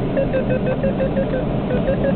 The